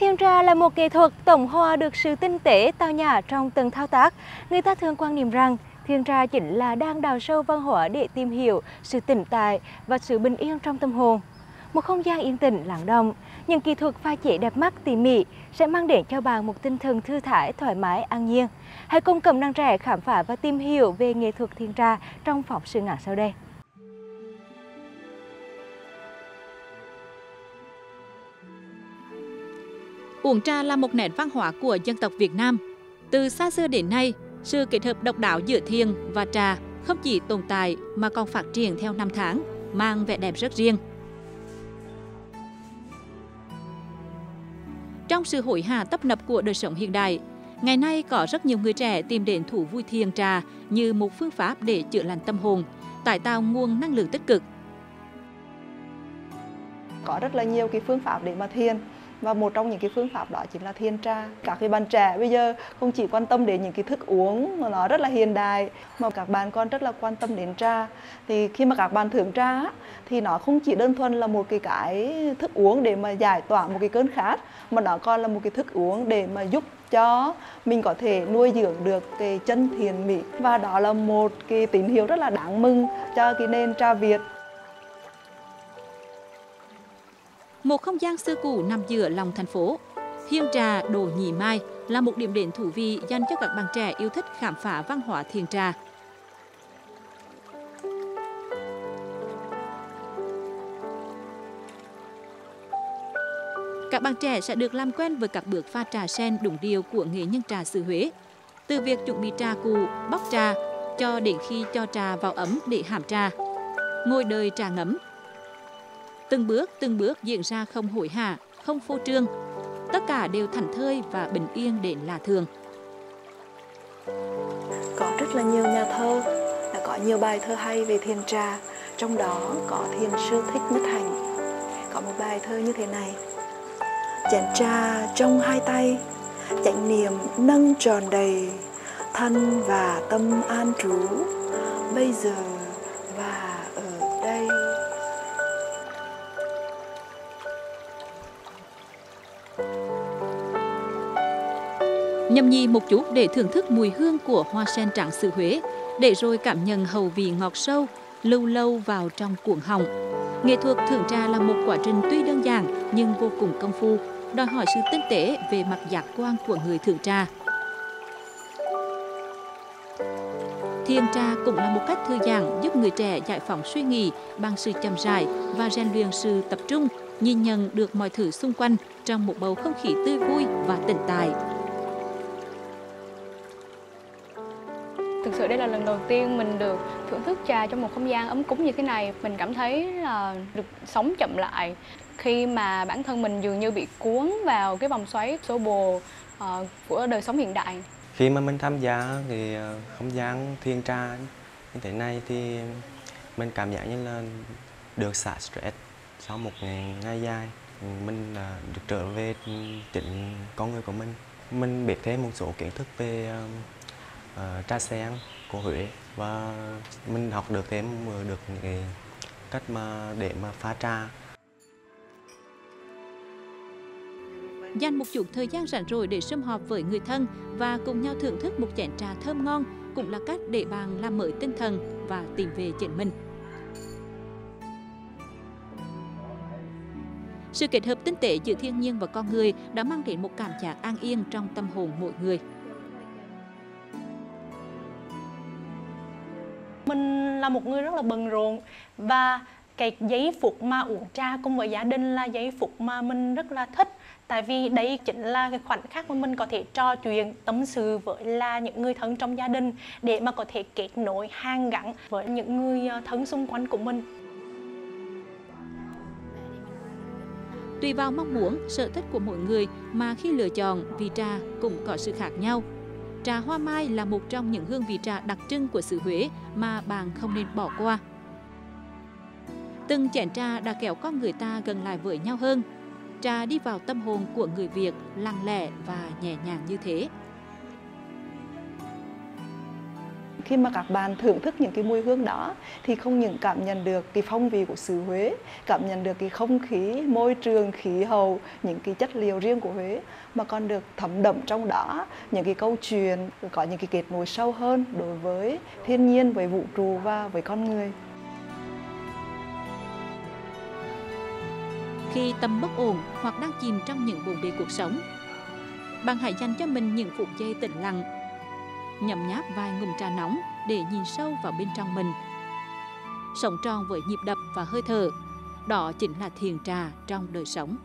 Thiên trà là một nghệ thuật tổng hòa được sự tinh tế, tao nhã trong từng thao tác. Người ta thường quan niệm rằng thiên trà chính là đang đào sâu văn hóa để tìm hiểu sự tỉnh tại và sự bình yên trong tâm hồn. Một không gian yên tĩnh, lặng động, những kỹ thuật pha chế đẹp mắt tỉ mỉ sẽ mang đến cho bạn một tinh thần thư thái, thoải mái, an nhiên. Hãy cùng cầm năng trẻ khám phá và tìm hiểu về nghệ thuật thiên trà trong phóng sự ngắn sau đây. Uống trà là một nét văn hóa của dân tộc Việt Nam. Từ xa xưa đến nay, sự kết hợp độc đáo giữa thiền và trà không chỉ tồn tại mà còn phát triển theo năm tháng, mang vẻ đẹp rất riêng. Trong sự hối hả tấp nập của đời sống hiện đại, ngày nay có rất nhiều người trẻ tìm đến thủ vui thiền trà như một phương pháp để chữa lành tâm hồn, tải tạo nguồn năng lượng tích cực. Có rất là nhiều cái phương pháp để mà thiền và một trong những cái phương pháp đó chính là thiên tra các cái bạn trẻ bây giờ không chỉ quan tâm đến những cái thức uống mà nó rất là hiện đại, mà các bạn còn rất là quan tâm đến trà. Thì khi mà các bạn thưởng trà thì nó không chỉ đơn thuần là một cái cái thức uống để mà giải tỏa một cái cơn khát, mà nó còn là một cái thức uống để mà giúp cho mình có thể nuôi dưỡng được cái chân thiền mỹ. Và đó là một cái tín hiệu rất là đáng mừng cho cái nền trà Việt. Một không gian xưa cũ nằm giữa lòng thành phố. Hiên trà Đồ Nhị Mai là một điểm đến thú vị dành cho các bạn trẻ yêu thích khám phá văn hóa thiền trà. Các bạn trẻ sẽ được làm quen với các bước pha trà sen đúng điều của nghệ nhân trà xứ Huế. Từ việc chuẩn bị trà cụ, bóc trà, cho đến khi cho trà vào ấm để hàm trà. Ngồi đời trà ngấm Từng bước, từng bước diễn ra không hối hả, không phô trương. Tất cả đều thảnh thơi và bình yên đến là thường. Có rất là nhiều nhà thơ đã có nhiều bài thơ hay về thiền trà, trong đó có thiền sư Thích Nhất Hành. Có một bài thơ như thế này. Chén trà trong hai tay, chánh niệm nâng tròn đầy, thân và tâm an trú, bây giờ nhâm nhi một chút để thưởng thức mùi hương của hoa sen trạng sự Huế, để rồi cảm nhận hầu vị ngọt sâu, lâu lâu vào trong cuộn họng. Nghệ thuật thưởng trà là một quá trình tuy đơn giản nhưng vô cùng công phu, đòi hỏi sự tinh tế về mặt giác quan của người thưởng trà. Thiền trà cũng là một cách thư giãn giúp người trẻ giải phóng suy nghĩ bằng sự chậm rãi và rèn luyện sự tập trung, nhìn nhận được mọi thứ xung quanh trong một bầu không khí tươi vui và tỉnh tại. Thực sự đây là lần đầu tiên mình được thưởng thức trà trong một không gian ấm cúng như thế này. Mình cảm thấy là được sống chậm lại khi mà bản thân mình dường như bị cuốn vào cái vòng xoáy số bồ uh, của đời sống hiện đại. Khi mà mình tham gia thì ờ, không gian thiên trà như thế này thì mình cảm giác như là được xả stress sau một ngày dài mình được trở về chính con người của mình mình biết thêm một số kiến thức về um, ờ, uh, trà sen của Huế và mình học được thêm ờ, được những cái cách mà để mà pha trà dành một chút thời gian rảnh rỗi để sum họp với người thân và cùng nhau thưởng thức một chén trà thơm ngon cũng là cách để bạn làm mới tinh thần và tìm về chính mình. Sự kết hợp tinh tế giữa thiên nhiên và con người đã mang đến một cảm giác an yên trong tâm hồn mỗi người. Mình là một người rất là bận rộn và cái giấy phục mà uống trà cùng với gia đình là giấy phục mà mình rất là thích tại vì đây chính là cái khoảnh khắc mà mình có thể trò chuyện tâm sự với là những người thân trong gia đình để mà có thể kết nối hang gắn với những người ờ, thân xung quanh của mình Tùy vào mong muốn, sở thích của mỗi người mà khi lựa chọn vị trà cũng có sự khác nhau. Trà hoa mai là một trong những hương vị trà đặc trưng của xứ Huế mà bạn không nên bỏ qua. Từng chén trà đã kéo con người ta gần lại với nhau hơn. Trà đi vào tâm hồn của người Việt lặng lẽ và nhẹ nhàng như thế. Khi mà các bạn thưởng thức những cái mùi hương đó thì không những cảm nhận được cái phong vị của xứ Huế, cảm nhận được cái không khí, môi trường, khí hậu, những cái chất liệu riêng của Huế mà còn được thấm đậm trong đó những cái câu chuyện có những cái kết nối sâu hơn đối với thiên nhiên, với vũ trụ và với con người. Khi tâm bất ổn hoặc đang chìm trong những bộn bề cuộc sống, bạn hãy dành cho mình những phút giây tĩnh lặng nhầm nháp vài ngụm trà nóng để nhìn sâu vào bên trong mình. Sống tròn với nhịp đập và hơi thở, đó chính là thiền trà trong đời sống.